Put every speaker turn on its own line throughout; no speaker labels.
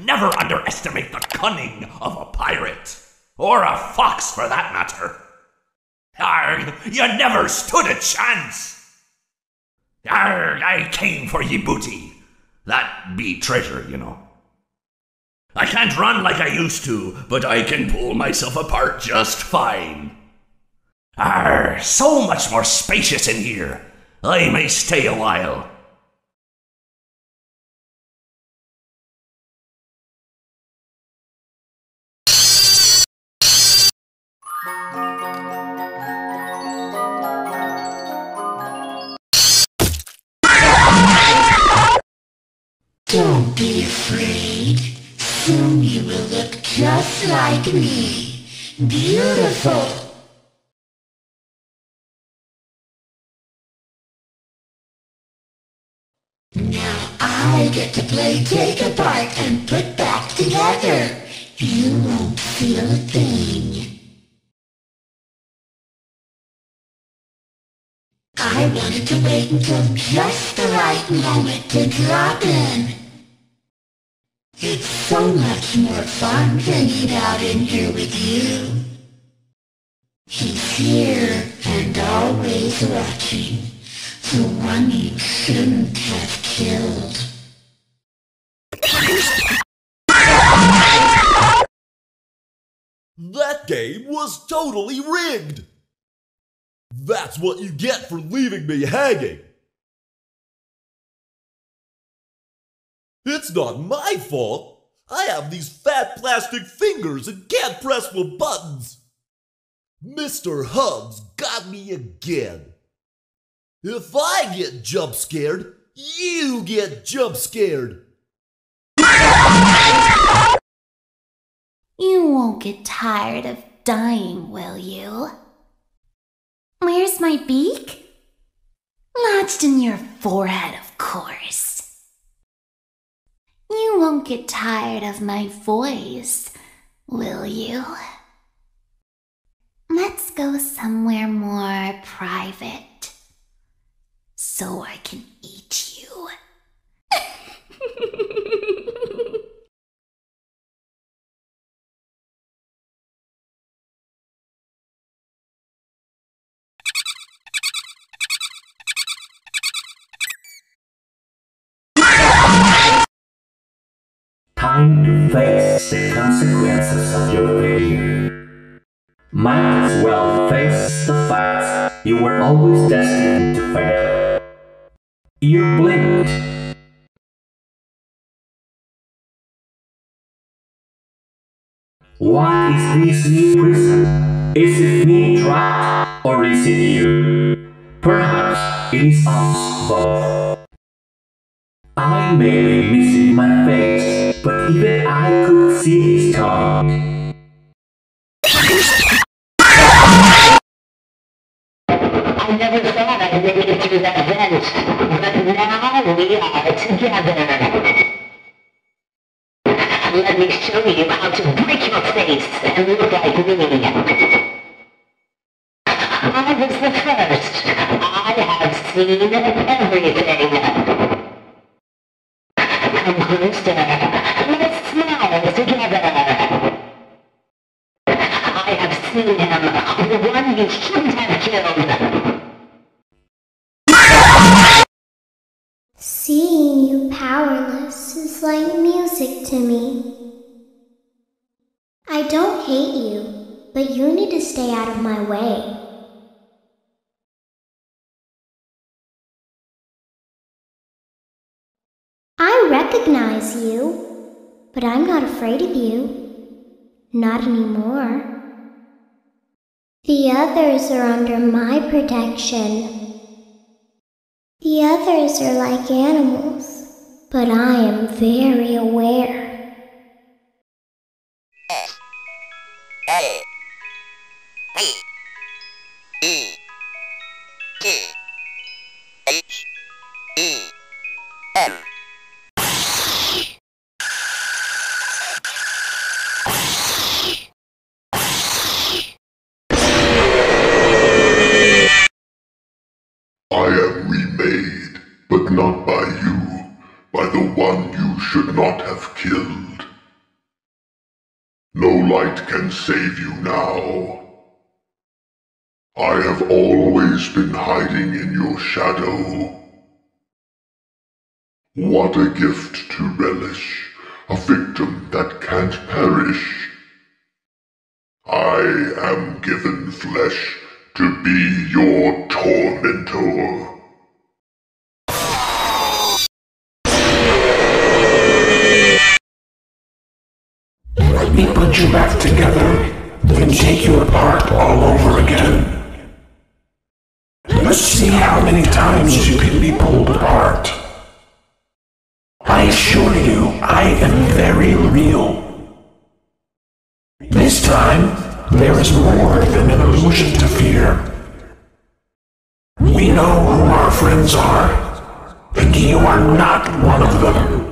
Never underestimate the cunning of a pirate, or a fox for that matter. Arg, you never stood a chance. Arg, I came for ye booty. That be treasure, you know. I can't run like I used to, but I can pull myself apart just fine. Arr, so much more spacious in here. I may stay a while.
Don't be afraid. Soon you will look just like me. Beautiful. Now I get to play take apart and put back together. You won't feel a thing. I wanted to wait until just the right moment to drop in. It's so much more fun hanging out in here with you. He's here and always watching. The one you shouldn't have killed.
That game was totally rigged! That's what you get for leaving me hanging! It's not my fault! I have these fat plastic fingers and can't press the buttons! Mr. Hugs got me again! If I get jump scared, you get jump scared!
You won't get tired of dying, will you? Where's my beak? Lodged in your forehead, of course. You won't get tired of my voice, will you? Let's go somewhere more private so I can
face the consequences of your failure. Might as well face the facts you were always destined to fail. You blinked. What is this new prison? Is it me trapped or is it you? Perhaps it is us both. I may my face, but even I could see his tongue.
Never thought I'd make through that vent, but now we are together. Let me show you how to break your face and look like me. I was the first. I have seen everything. Come closer. Let's smile together. I have seen him, the one you shouldn't have.
Seeing you powerless is like music to me. I don't hate you, but you need to stay out of my way. You, but I'm not afraid of you. Not anymore. The others are under my protection. The others are like animals, but I am very aware.
Not by you, by the one you should not have killed. No light can save you now. I have always been hiding in your shadow. What a gift to relish, a victim that can't perish. I am given flesh to be your tormentor.
Put you back together, then take you apart all over again. Let's see how many times you can be pulled apart. I assure you, I am very real. This time, there is more than an illusion to fear. We know who our friends are, and you are not one of them.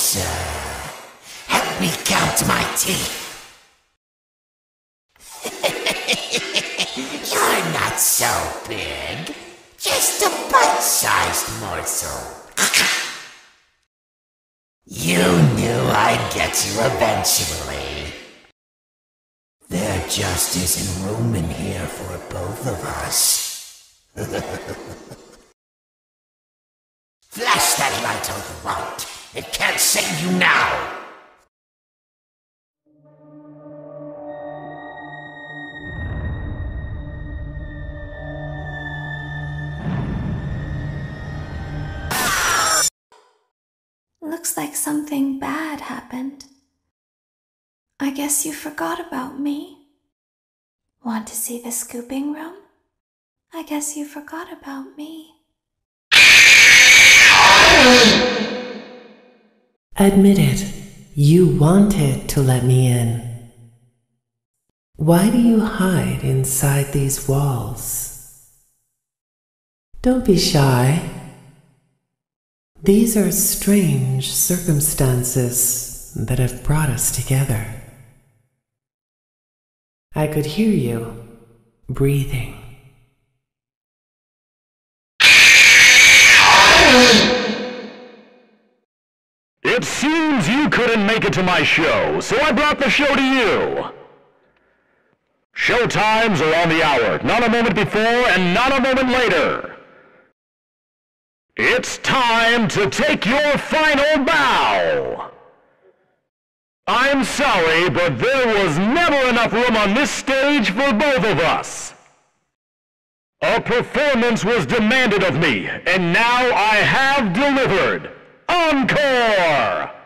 Closer. Help me count my teeth. You're not so big. Just a bite-sized morsel. you knew I'd get you eventually. There just isn't room in here for both of us. Flash that light all you want. It can't save you now.
Looks like something bad happened. I guess you forgot about me. Want to see the scooping room? I guess you forgot about me.
Admit it. You wanted to let me in. Why do you hide inside these walls? Don't be shy. These are strange circumstances that have brought us together. I could hear you breathing.
It seems you couldn't make it to my show, so I brought the show to you. Show times are on the hour, not a moment before and not a moment later. It's time to take your final bow. I'm sorry, but there was never enough room on this stage for both of us. A performance was demanded of me, and now I have delivered. Encore!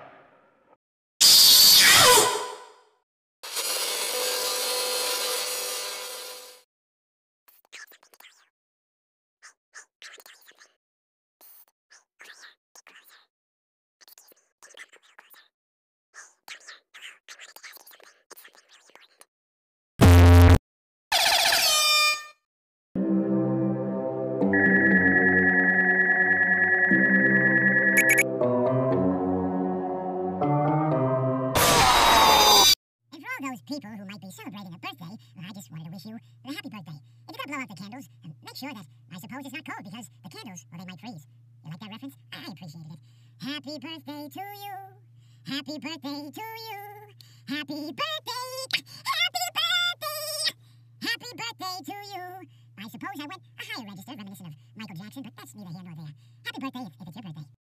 thing. If you're gonna blow out the candles, make sure that I suppose it's not cold because the candles, well, they might freeze. You like that reference? I appreciated it. Happy birthday to you. Happy birthday to you. Happy
birthday. Happy birthday. Happy birthday to you. I suppose I went a higher register reminiscent of Michael Jackson, but that's neither here nor there. Happy birthday if, if it's your
birthday.